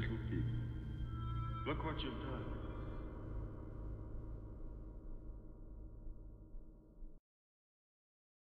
little. Look what you've done.